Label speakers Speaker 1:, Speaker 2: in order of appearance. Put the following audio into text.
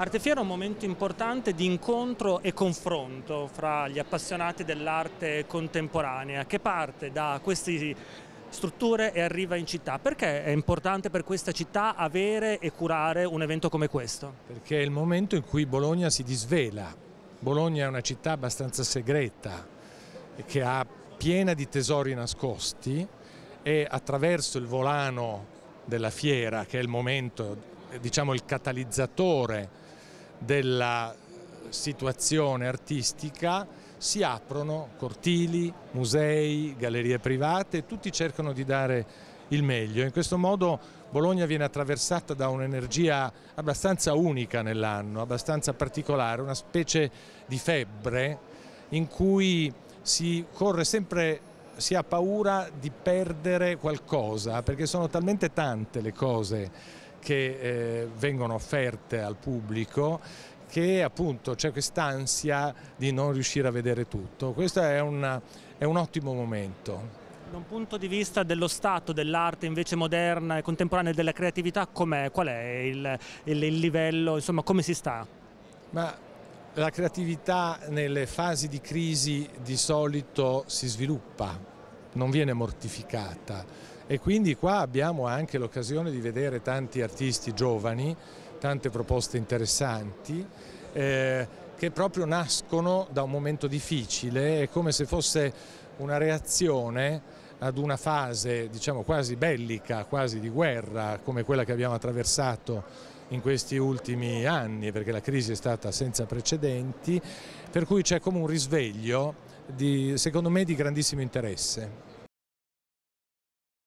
Speaker 1: Artefiera è un momento importante di incontro e confronto fra gli appassionati dell'arte contemporanea che parte da queste strutture e arriva in città. Perché è importante per questa città avere e curare un evento come questo?
Speaker 2: Perché è il momento in cui Bologna si disvela. Bologna è una città abbastanza segreta che ha piena di tesori nascosti e attraverso il volano della fiera, che è il momento, diciamo il catalizzatore della situazione artistica si aprono cortili, musei, gallerie private, tutti cercano di dare il meglio. In questo modo Bologna viene attraversata da un'energia abbastanza unica nell'anno, abbastanza particolare, una specie di febbre in cui si corre sempre si ha paura di perdere qualcosa perché sono talmente tante le cose che eh, vengono offerte al pubblico che appunto c'è quest'ansia di non riuscire a vedere tutto. Questo è, una, è un ottimo momento.
Speaker 1: Da un punto di vista dello stato dell'arte invece moderna e contemporanea della creatività, com'è? Qual è il, il, il livello, insomma come si sta?
Speaker 2: Ma la creatività nelle fasi di crisi di solito si sviluppa, non viene mortificata. E quindi qua abbiamo anche l'occasione di vedere tanti artisti giovani, tante proposte interessanti eh, che proprio nascono da un momento difficile, è come se fosse una reazione ad una fase diciamo quasi bellica, quasi di guerra come quella che abbiamo attraversato in questi ultimi anni perché la crisi è stata senza precedenti, per cui c'è come un risveglio di, secondo me di grandissimo interesse.